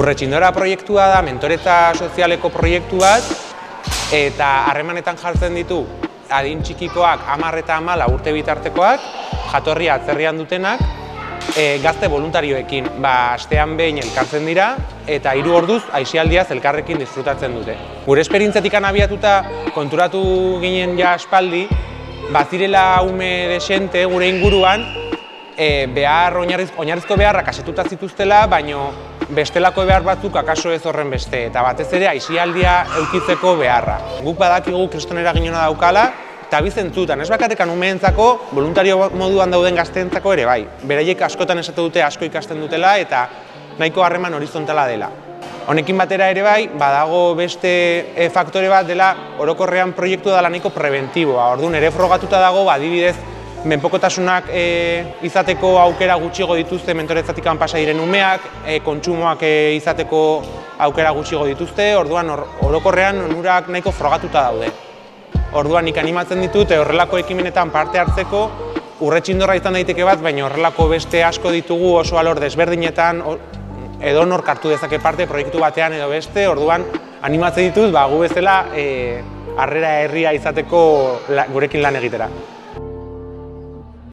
Urretxindora proiektua da, mentoreta sozialeko proiektu bat, eta harremanetan jartzen ditu adin txikikoak amar eta amala urte bitartekoak, jatorria atzerrian dutenak, e, gazte voluntarioekin, ba, astean behin elkartzen dira, eta hiru orduz aisialdiaz elkarrekin disfrutatzen dute. Gure esperientzetik abiatuta konturatu ginen ja aspaldi, bazirela ume desente gure inguruan, e, behar, oinarrizko beharrak asetuta zituztela, baino bestelako behar batzuk akaso ez horren beste, eta batez ere aisialdia eukitzeko beharra. Guk badakigu kristonera ginona daukala, eta bizentzutan, ez bakarrekan umeentzako, voluntario moduan dauden gazteentzako ere bai. Beraiek askotan esatu dute asko ikasten dutela eta nahiko harreman horizontala dela. Honekin batera ere bai, badago beste e, faktore bat dela orokorrean proiektu da nahiko preventiboa. Orduan ere frogatuta dago, adibidez, menpokotasunak e, izateko aukera gutxigo dituzte mentoretzatik pasa diren umeak, e, kontsumoak e, izateko aukera gutxigo dituzte, orduan orokorrean onurak nahiko frogatuta daude. Orduan nik animatzen ditut horrelako ekimenetan parte hartzeko urretxindorra izan daiteke bat, baina horrelako beste asko ditugu oso alor desberdinetan edo nor kartu dezake parte proiektu batean edo beste, orduan animatzen ditut ba, gu bezala e, harrera herria izateko gurekin lan egitera.